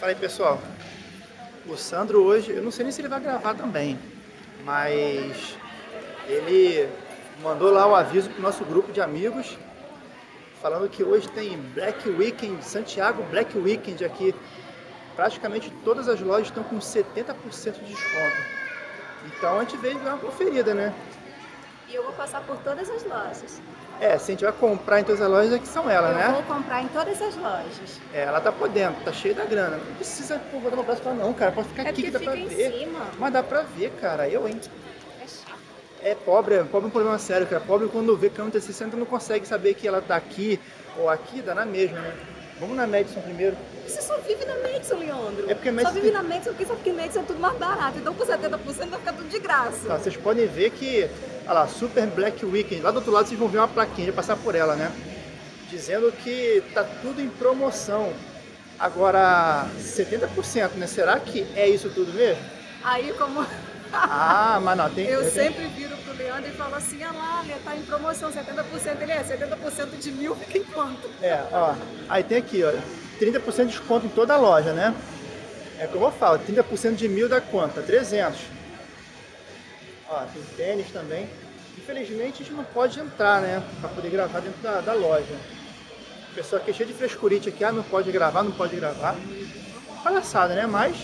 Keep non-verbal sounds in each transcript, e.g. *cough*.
Fala aí, pessoal. O Sandro hoje, eu não sei nem se ele vai gravar também, mas ele mandou lá o aviso pro nosso grupo de amigos falando que hoje tem Black Weekend, Santiago Black Weekend aqui. Praticamente todas as lojas estão com 70% de desconto. Então a gente veio dar uma conferida, né? E eu vou passar por todas as lojas. É, se a gente vai comprar em todas as lojas, é que são elas, eu né? vou comprar em todas as lojas. É, ela tá por dentro, tá cheia da grana. Não precisa pô, botar no braço pra não, cara. Pode ficar É aqui que dá pra ver. cima. Mas dá pra ver, cara. Eu, hein? É chato. É pobre, pobre é um problema sério, cara. Pobre quando vê câmera 360 não consegue saber que ela tá aqui ou aqui, dá na mesma, né? Vamos na Madison primeiro. Você só vive na Madison, Leandro. É porque a Só Madison vive na Madison porque sabe que Madison é tudo mais barato. Então por 70% vai ficar tudo de graça. Tá, vocês podem ver que, olha lá, Super Black Weekend. Lá do outro lado vocês vão ver uma plaquinha, de passar por ela, né? Dizendo que tá tudo em promoção. Agora, 70%, né? Será que é isso tudo mesmo? Aí como Ah, mas não, tem... eu sempre viro pro Leandro e falo assim, olha lá, tá em promoção 70%. Ele é 70% de mil, fica em quanto? É, ó. Aí tem aqui, ó. 30% de desconto em toda a loja, né? É como eu falo, 30% de mil dá quanto? Dá 300. Ó, tem tênis também. Infelizmente a gente não pode entrar, né? Pra poder gravar dentro da, da loja. O pessoal aqui é cheio de frescurite aqui, ah, não pode gravar, não pode gravar. Palhaçada, né? Mas,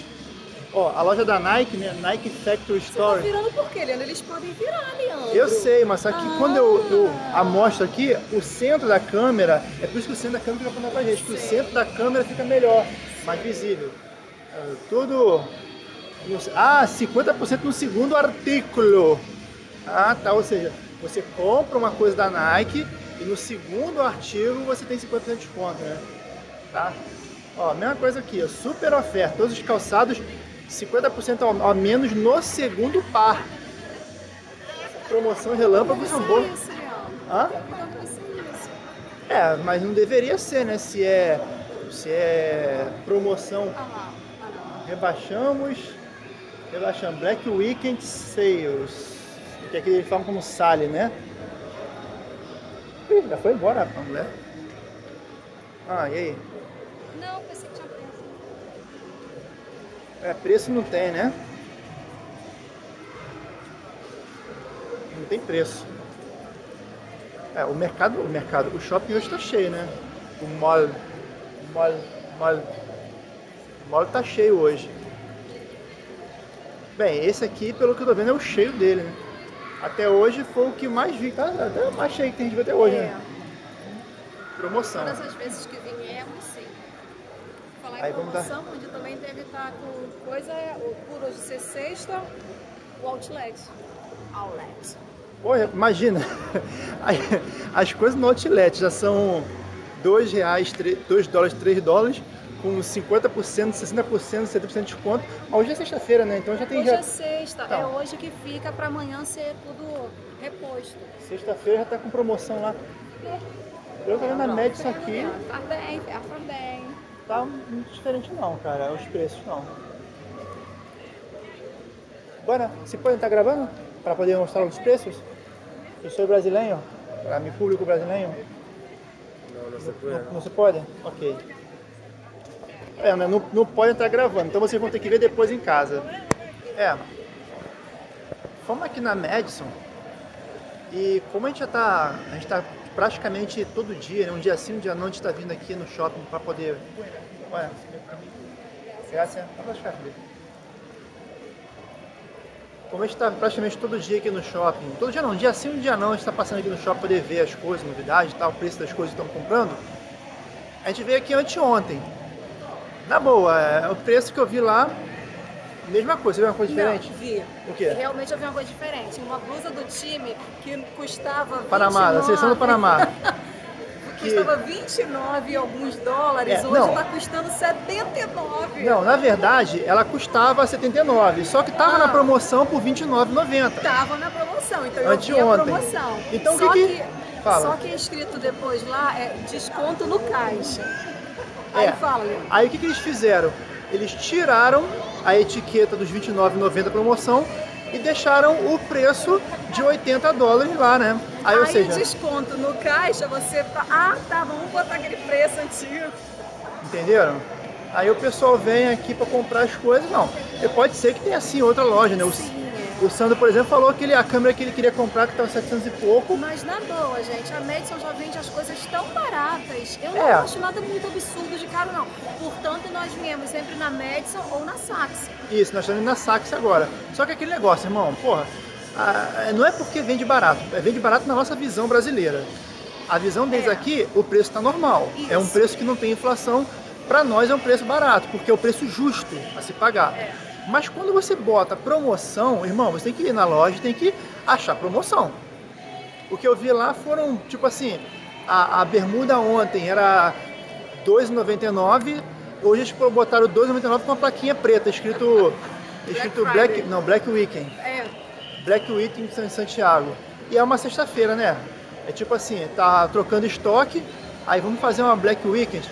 ó, a loja da Nike, né? Nike Factory Tá Store. virando por quê, Leandro? Eles podem virar, Leandro. Eu sei, mas só que Ah. quando eu, eu amostro aqui, o centro da câmera, é por isso que o centro da câmera fica apontado pra gente, que o centro da câmera fica melhor, mais visível. É, Tudo. ah, 50% no segundo artículo. Ah, tá, ou seja, você compra uma coisa da Nike e no segundo artigo você tem 50% de desconto, né? Tá? Ó, mesma coisa aqui, ó, super oferta, todos os calçados 50% ao, a menos no segundo par. Promoção relâmpago são boas. Hã? É, mas não deveria ser, né? Se é, se é promoção, Ah ah rebaixamos, rebaixamos Black Weekend Sales, que aqui eles falam como Sally, né? Ih, já foi embora a mulher. Ah, e aí? Não, preço. É, preço não tem, né? Não tem preço. É, o mercado, o mercado, o shopping hoje tá cheio, né? O mall, mall, mall, mall tá cheio hoje. Bem, esse aqui, pelo que eu tô vendo, é o cheio dele, né? Até hoje foi o que mais vi, tá? Até o mais cheio que a gente até hoje, né? Promoção. Todas as vezes que viemos, sim. Falar em Aí, vamos dar- promoção, onde também deve estar com coisa, é o por hoje ser sexta, o Outlet. Outlet. Pô, imagina, as coisas no outlet já são 2 reais, 2 dólares, 3 dólares, com 50%, 60%, 70% de desconto. Mas hoje é sexta-feira, né? Então já tem Hoje já. é sexta, Então. é hoje que fica para amanhã ser tudo reposto. Sexta-feira já tá com promoção lá. Eu tô vendo a Madison aqui, Faz bem, faz bem. Tá muito diferente não, cara, os preços não. Bora, se pode estar gravando? Para poder mostrar os preços? Eu sou brasileiro, para meu público brasileiro. Não, não se Não, puede. não se pode? Ok. É, não, não pode estar gravando, então vocês vão ter que ver depois em casa. É. Fomos aqui na Madison e como a gente já tá. A gente tá praticamente todo dia, né, um dia sim, um dia não, a gente tá vindo aqui no shopping para poder. Olha. Vamos ficar aqui. Como a gente está praticamente todo dia aqui no shopping, todo dia não, um dia sim, um dia não, a gente está passando aqui no shopping para poder ver as coisas, novidades tal, o preço das coisas que estão comprando. A gente veio aqui anteontem. Na boa, é, o preço que eu vi lá, mesma coisa, você viu uma coisa diferente? Não, vi. O quê? Realmente eu vi uma coisa diferente. Uma blusa do time que custava Panamá, da 29, seleção do Panamá. *laughs* Custava 29 e alguns dólares, É, hoje está custando 79. Não, na verdade, ela custava 79, só que tava Ah. na promoção por 29,90. Tava na promoção, então eu vi a Anteontem. promoção. Então, o que que- Fala. Só que é escrito depois lá é desconto no caixa. Aí É. fala. Aí o que, que eles fizeram? Eles tiraram a etiqueta dos 29,90 promoção e deixaram o preço de 80 dólares lá, né? Aí, ou Aí seja, desconto no caixa, você. Ah, tá, vamos botar aquele preço antigo. entenderam? Aí o pessoal vem aqui para comprar as coisas, não. E pode ser que tenha assim outra loja, né? O, o Sandro, por exemplo, falou que ele, a câmera que ele queria comprar que estava 700 e pouco. Mas na boa, gente, a Madison já vende as coisas tão baratas. Eu não É. acho nada muito absurdo de caro, não. Portanto, nós viemos sempre na Madison ou na Saks. Isso, nós estamos indo na Sax agora. Só que aquele negócio, irmão, porra, a- não é porque vende barato, é vende barato na nossa visão brasileira. A visão deles É. aqui, o preço está normal. É um Isso. preço que não tem inflação. Para nós é um preço barato, porque é o preço justo a se pagar. É. Mas quando você bota promoção, irmão, você tem que ir na loja tem que achar promoção. O que eu vi lá foram, tipo assim, a, a bermuda ontem era R$ 2,99, hoje eles botaram R$ 2,99 com uma plaquinha preta, escrito, escrito Black Black, não, Black Weekend. É, Black Weekend em Santiago. E é uma sexta-feira, né? É tipo assim, tá trocando estoque, aí vamos fazer uma Black Weekend.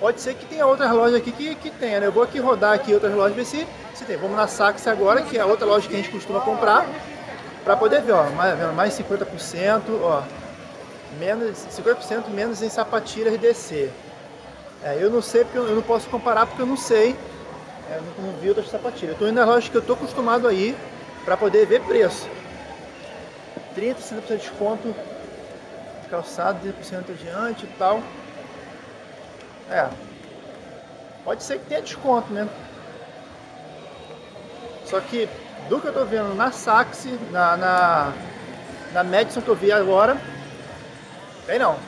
Pode ser que tenha outras lojas aqui que, que tenha, né? Eu vou aqui rodar aqui outras lojas, ver se, se tem. Vamos na Sax agora, que é outra loja que a gente costuma comprar, para poder ver, ó, mais, mais 50%, ó, menos, 50% menos em sapatilhas DC. É, eu não sei, porque eu eu não posso comparar porque eu não sei, é, eu não, não vi outras sapatilhas. Eu tô indo nas lojas que eu tô acostumado a ir para poder ver preço. 30, 60% de desconto, calçado, 30% adiante e tal. É, pode ser que tenha desconto, né? Só que do que eu tô vendo na Saxi, na, na, na Madison que eu vi agora, tem não.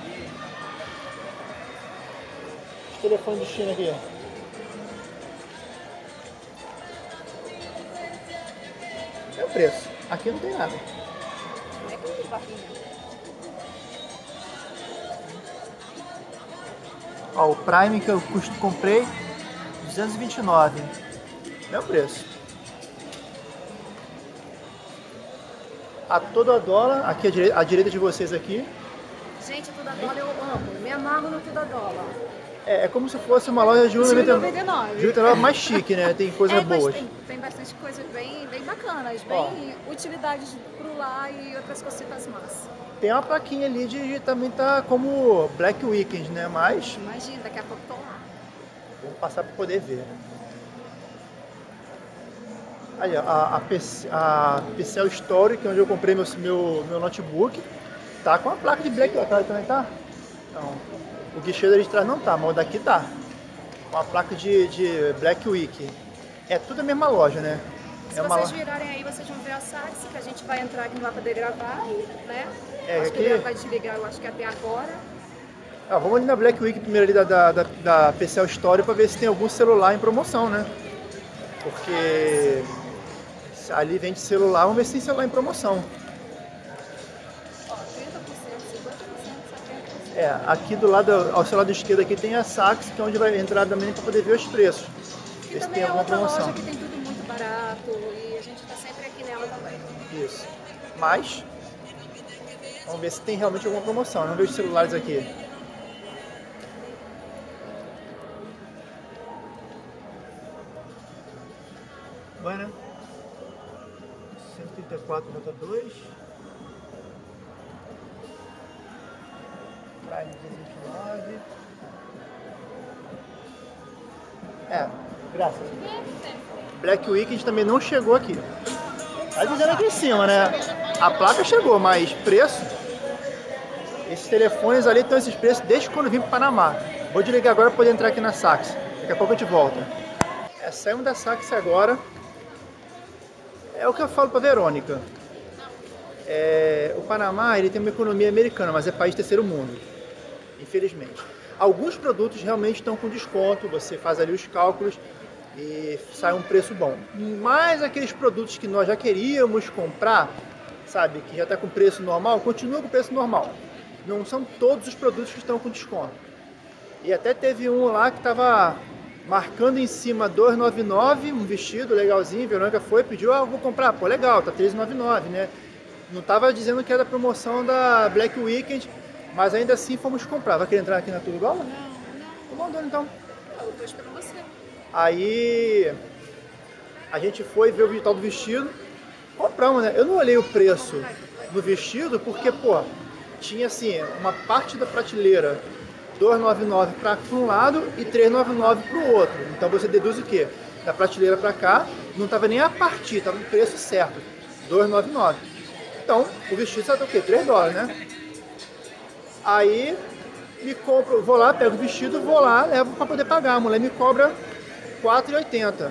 Os telefones de China aqui. É o preço. Aqui não tem nada. é que barrinha. Ó, o Prime que eu custo, comprei, 229. Meu preço. A todo a dólar, aqui à direita, à direita de vocês aqui, Gente, a dólar eu amo. Me amarro no tudo a dólar. é, é como se fosse uma loja de 1,99. 1,99. De 1,99 mais chique, né? Tem coisas é, boas. tem, tem bastante coisas bem, bem bacanas, Ó. bem utilidades pro lá e outras cositas massa. Tem uma plaquinha ali de, de também tá como Black Weekend, né? Mas Imagina, daqui a pouco tô lá. Vamos passar para poder ver. Aí, a, a, PC, a Pixel Story, que é onde eu comprei meu, meu, meu notebook, tá com a placa de Black Week. também tá? Não. O guichê dali de trás não tá, mas o daqui tá. Com a placa de, de Black Week. É tudo a mesma loja, né? Se é vocês virarem aí, vocês vão ver a Sax, que a gente vai entrar aqui, não vai poder gravar, né? É, acho que ele vai desligar, eu acho que até agora. Ah, vamos ali na Black Week primeiro ali da, da, da, da PCL Story para ver se tem algum celular em promoção, né? Porque ali vende celular, vamos ver se tem celular em promoção. Ó, 30%, 50%, 70%. É, aqui do lado, ao seu lado esquerdo aqui tem a Sax, que é onde vai entrar também para poder ver os preços. E Ver se também tem é alguma promoção. Barato e a gente tá sempre aqui nela também. Isso. Mas, vamos ver se tem realmente alguma promoção. Vamos ver os celulares aqui. Bueno. 134 nota 2. Prime 229. É, graças. Black Weekend também não chegou aqui. Tá dizendo aqui em cima, né? A placa chegou, mas preço. Esses telefones ali estão esses preços desde quando vim para Panamá. Vou desligar agora para poder entrar aqui na Sax. Daqui a pouco a gente volta. É, saímos da Sax agora. É o que eu falo para Verônica. É, o Panamá ele tem uma economia americana, mas é país terceiro mundo, infelizmente. Alguns produtos realmente estão com desconto, você faz ali os cálculos e sai um preço bom. Mas aqueles produtos que nós já queríamos comprar, sabe, que já está com preço normal, continua com preço normal. Não são todos os produtos que estão com desconto. E até teve um lá que estava marcando em cima 299, um vestido legalzinho, Verônica foi, pediu, ah, vou comprar, pô, legal, tá 399, né? Não tava dizendo que era promoção da Black Weekend, mas ainda assim fomos comprar. Vai querer entrar aqui na Tudo Igual? Não, não, Tô mandando então. eu tô esperando você. Aí a gente foi ver o tal do vestido, compramos, né? Eu não olhei o preço do vestido porque, pô, tinha assim, uma parte da prateleira 299 para um lado e 399 para o outro. Então você deduz o quê? Da prateleira para cá, não estava nem a partir, estava no preço certo, 299. Então, o vestido está o quê? 3 dólares, né? Aí me compro, vou lá, pego o vestido, vou lá, levo para poder pagar. A mulher me cobra 4,80.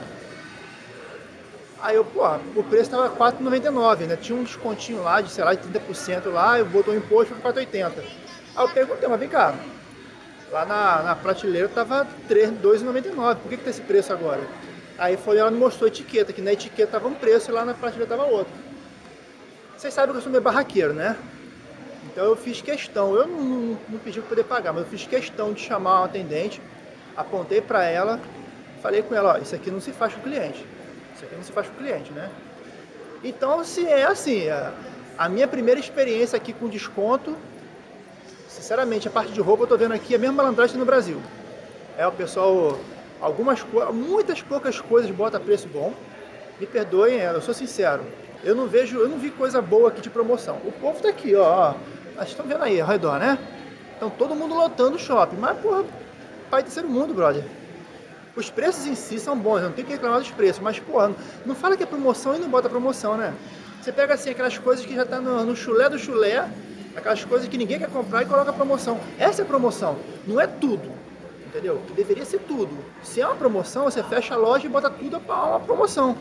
Aí eu, pô, o preço tava 4,99, né? Tinha um descontinho lá de, sei lá, de 30% lá, eu botou o imposto para 4,80. Aí eu perguntei, mas vem cá, lá na, na prateleira tava 2,99, por que, que tá esse preço agora? Aí foi, ela me mostrou a etiqueta, que na etiqueta tava um preço e lá na prateleira tava outro. Vocês sabem que eu sou meio barraqueiro, né? Então eu fiz questão, eu não, não, não pedi para poder pagar, mas eu fiz questão de chamar uma atendente, apontei para ela, falei com ela, ó, isso aqui não se faz com o cliente. Isso aqui não se faz com o cliente, né? Então, se é assim, a, a minha primeira experiência aqui com desconto, sinceramente, a parte de roupa eu tô vendo aqui a mesma malandragem no Brasil. É o pessoal, algumas muitas poucas coisas bota preço bom. Me perdoem, eu sou sincero. Eu não vejo, eu não vi coisa boa aqui de promoção. O povo tá aqui, ó, ó estão vendo aí, ao redor, né? Então todo mundo lotando o shopping. Mas, porra, pai terceiro mundo, brother. Os preços em si são bons, não tem que reclamar dos preços. Mas, porra, não fala que é promoção e não bota promoção, né? Você pega, assim, aquelas coisas que já tá no, no chulé do chulé, aquelas coisas que ninguém quer comprar e coloca promoção. Essa é promoção, não é tudo. Entendeu? Que deveria ser tudo. Se é uma promoção, você fecha a loja e bota tudo para uma promoção.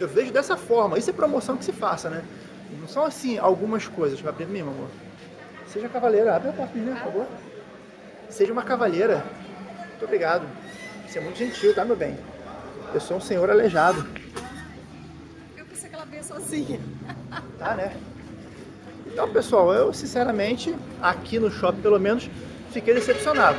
Eu vejo dessa forma. Isso é promoção que se faça, né? Não são assim algumas coisas. Vai abrir mesmo, amor. Seja cavaleira. Abre a porta, por favor. Seja uma cavalheira. Muito obrigado. Você é muito gentil, tá, meu bem? Eu sou um senhor aleijado. Eu pensei que ela veio sozinha. *laughs* Tá, né? Então, pessoal, eu sinceramente, aqui no shopping pelo menos, fiquei decepcionado.